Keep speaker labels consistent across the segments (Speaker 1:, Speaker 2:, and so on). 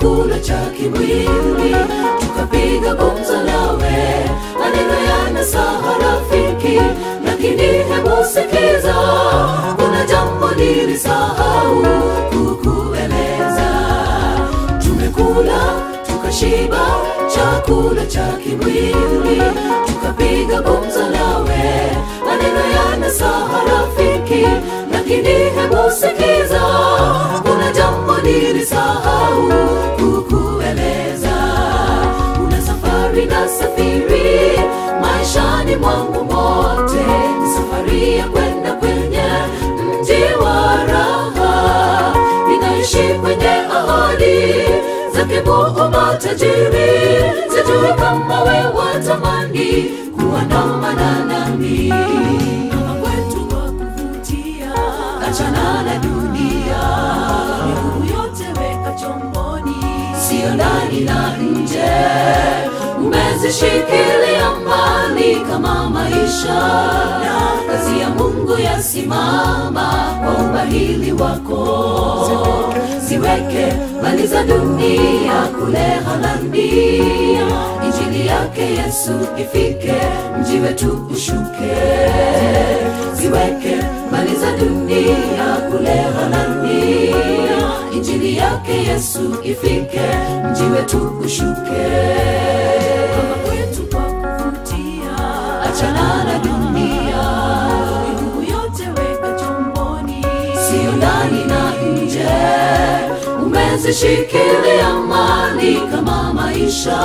Speaker 1: chakula cha kimwili tukapiga gumzo nawe. Maneno yana saha rafiki lakini hebu sikiza. Kuna jambo nilisahau kukueleza. Tumekula tukashiba chakula cha kimwili tukapiga gumzo nawe. Maneno yana saha rafiki lakini hebu sikiza tajiri sijui kama we watamani kuandamana nami kwetu kwa kuvutia achana na dunia. Miguu yote weka chomboni sio ndani na nje. Umezishikilia mbali kama maisha na kazi ya mungu yasimama kwa ubahili wako ziweke mali za dunia kule halani injili yake yesu ifike mji wetu ushuke. Siweke mali za dunia kule halani injili yake yesu ifike mji wetu ushuke umezishikilia mali kama maisha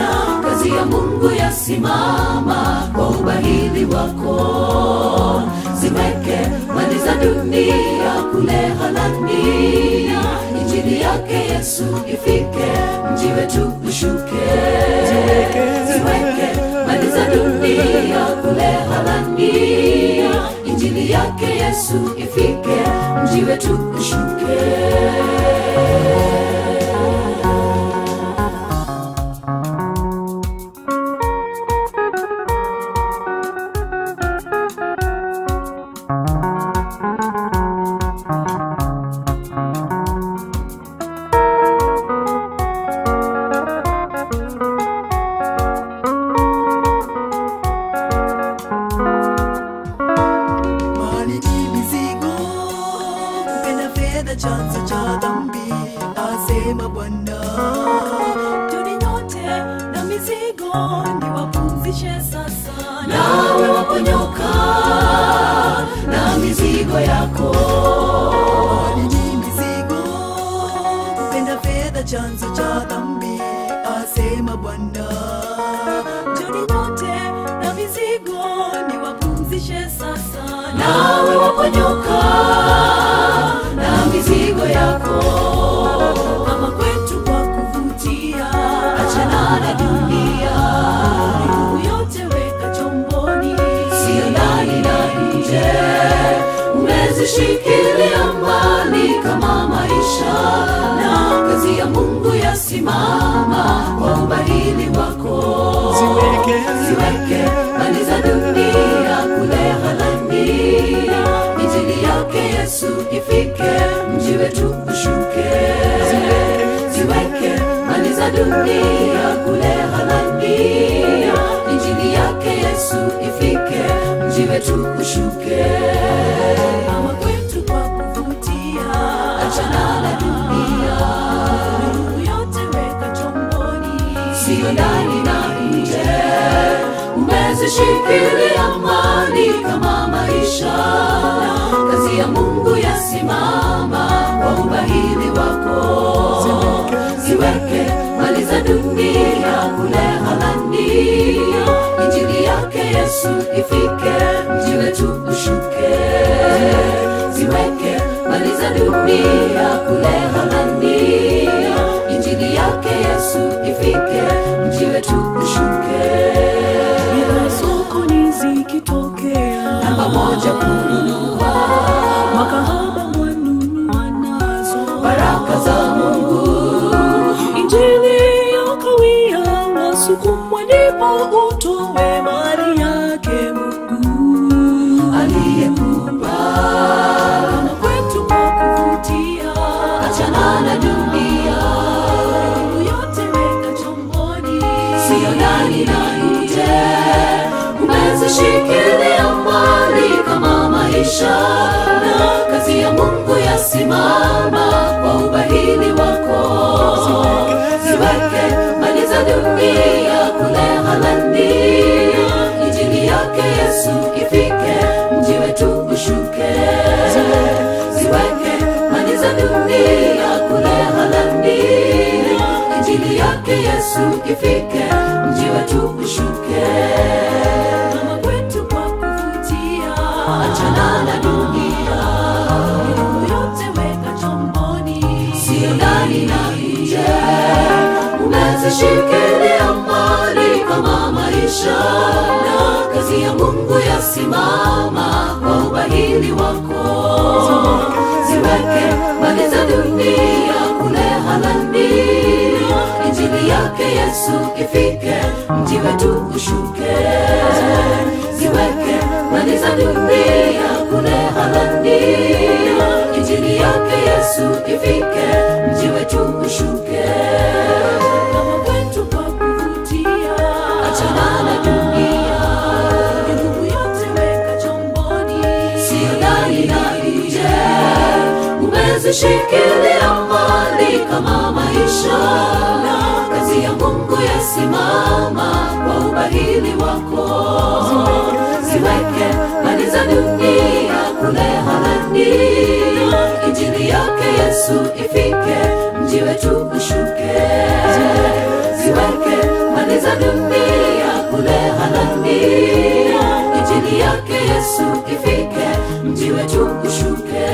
Speaker 1: na kazi ya mungu yasimama kwa ubahili wako. Ziweke mali za dunia kule halani injili yake yesu ifike mji wetu ushuke. Ziweke mali za dunia kule halani injili yake yesu ifike mji wetu ushuke
Speaker 2: niwapumzishe sasa.
Speaker 1: Nawe waponyoka na mizigo yako.
Speaker 2: Ni mizigo kupenda fedha chanzo cha dhambi asema bwana. Joni nyote na mizigo ni niwapumzishe sasa.
Speaker 1: Nawe waponyoka ifike mji wetu ushuke. Ziweke mali za dunia kule Halandia, injili yake yesu ifike mji wetu ushuke.
Speaker 2: Kama kwetu kwa
Speaker 1: achana na dunia.
Speaker 2: Yote weka chomboni.
Speaker 1: Na amani kama maisha yesu ifike mji wetu ushuke ziweke mali za dunia kule halani injili yake yesu ifike mji wetu ushuke
Speaker 2: bidhaa sokoni zikitokea
Speaker 1: namba moja kununua umezishikilia mbali kama maisha na kazi ya mungu yasimama kwa ubahili wako. Ziweke mali za dunia kule halandi, injili yake yesu ifike mji wetu ushuke. Ziweke mali za dunia kule halandi, injili yake yesu ifike mji wetu ushuke umezishikilia mbali kama maisha na kazi ya mungu yasimama kwa ubahili wako ziweke mali za dunia kule halandi, injili yake yesu ifike mji wetu ushuke ziweke mali za dunia kule halandi, injili yake yesu ifike mji wetu umezishikilia mbali kama maisha na kazi ya mungu yasimama kwa ubahili wako. Ziweke mali za dunia kule halani injili yake yesu ifike mji wetu ushuke. Ziweke mali za dunia kule halani injili yake yesu ifike mji wetu ushuke